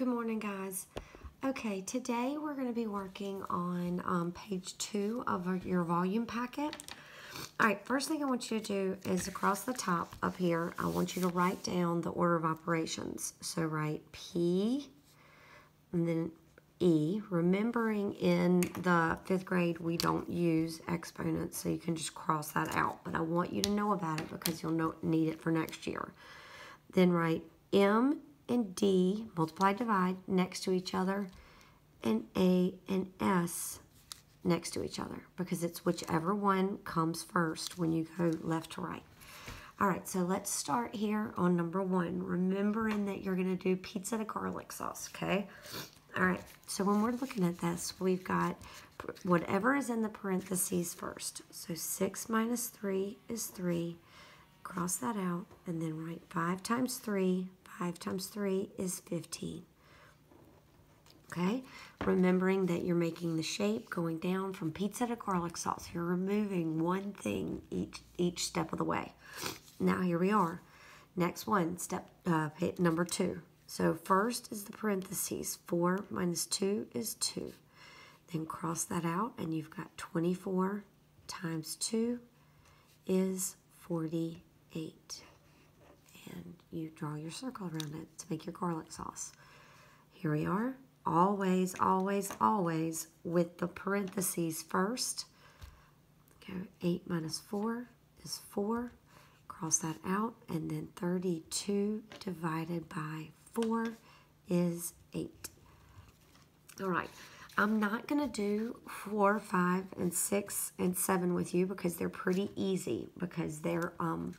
Good morning, guys. Okay, today we're going to be working on um, page two of our, your volume packet. All right, first thing I want you to do is across the top up here, I want you to write down the order of operations. So write P and then E, remembering in the fifth grade we don't use exponents, so you can just cross that out. But I want you to know about it because you'll know, need it for next year. Then write M and D, multiply, divide, next to each other, and A and S next to each other because it's whichever one comes first when you go left to right. All right, so let's start here on number one, remembering that you're gonna do pizza to garlic sauce, okay? All right, so when we're looking at this, we've got whatever is in the parentheses first. So six minus three is three, cross that out, and then write five times three 5 times 3 is 15. Okay, remembering that you're making the shape going down from pizza to garlic sauce. You're removing one thing each, each step of the way. Now here we are. Next one, step uh, number two. So first is the parentheses. 4 minus 2 is 2. Then cross that out and you've got 24 times 2 is 48 and you draw your circle around it to make your garlic sauce. Here we are, always, always, always with the parentheses first. Okay, 8 minus 4 is 4. Cross that out, and then 32 divided by 4 is 8. All right. I'm not going to do four, five, and six, and seven with you because they're pretty easy because they're um,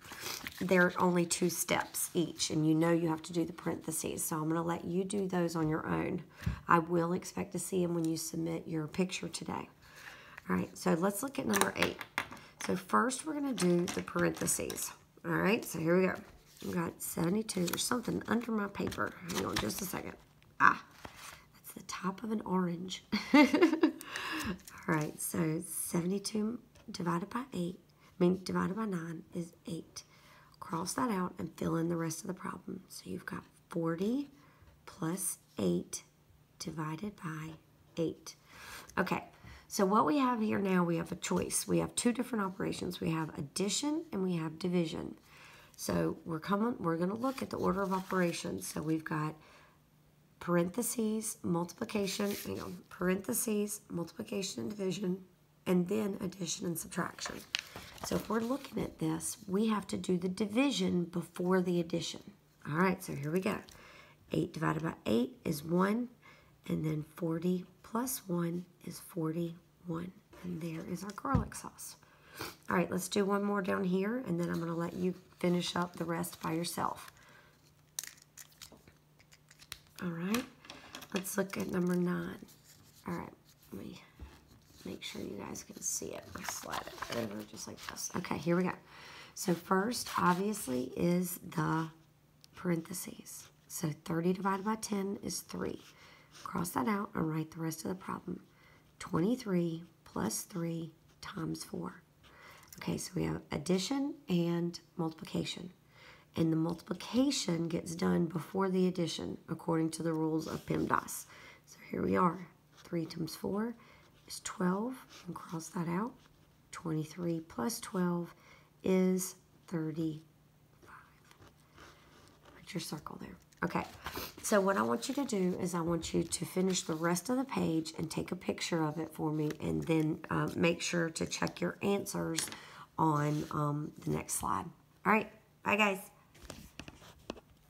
they're only two steps each, and you know you have to do the parentheses. So I'm going to let you do those on your own. I will expect to see them when you submit your picture today. All right, so let's look at number eight. So first we're going to do the parentheses. All right, so here we go. I've got 72. There's something under my paper. Hang on just a second. Ah, the top of an orange. All right, so 72 divided by 8, I mean divided by 9 is 8. Cross that out and fill in the rest of the problem. So you've got 40 plus 8 divided by 8. Okay, so what we have here now, we have a choice. We have two different operations. We have addition and we have division. So we're coming, we're going to look at the order of operations. So we've got parentheses, multiplication, hang on, parentheses, multiplication and division, and then addition and subtraction. So if we're looking at this, we have to do the division before the addition. All right, so here we go. 8 divided by 8 is 1, and then 40 plus 1 is 41. And there is our garlic sauce. All right, let's do one more down here, and then I'm going to let you finish up the rest by yourself. All right, let's look at number nine. All right, let me make sure you guys can see it. I'll slide it over just like this. Okay, here we go. So first, obviously, is the parentheses. So 30 divided by 10 is 3. Cross that out and write the rest of the problem. 23 plus 3 times 4. Okay, so we have addition and multiplication and the multiplication gets done before the addition according to the rules of PEMDAS. So here we are. 3 times 4 is 12, and cross that out. 23 plus 12 is 35. Put your circle there. Okay, so what I want you to do is I want you to finish the rest of the page and take a picture of it for me and then uh, make sure to check your answers on um, the next slide. All right, bye guys.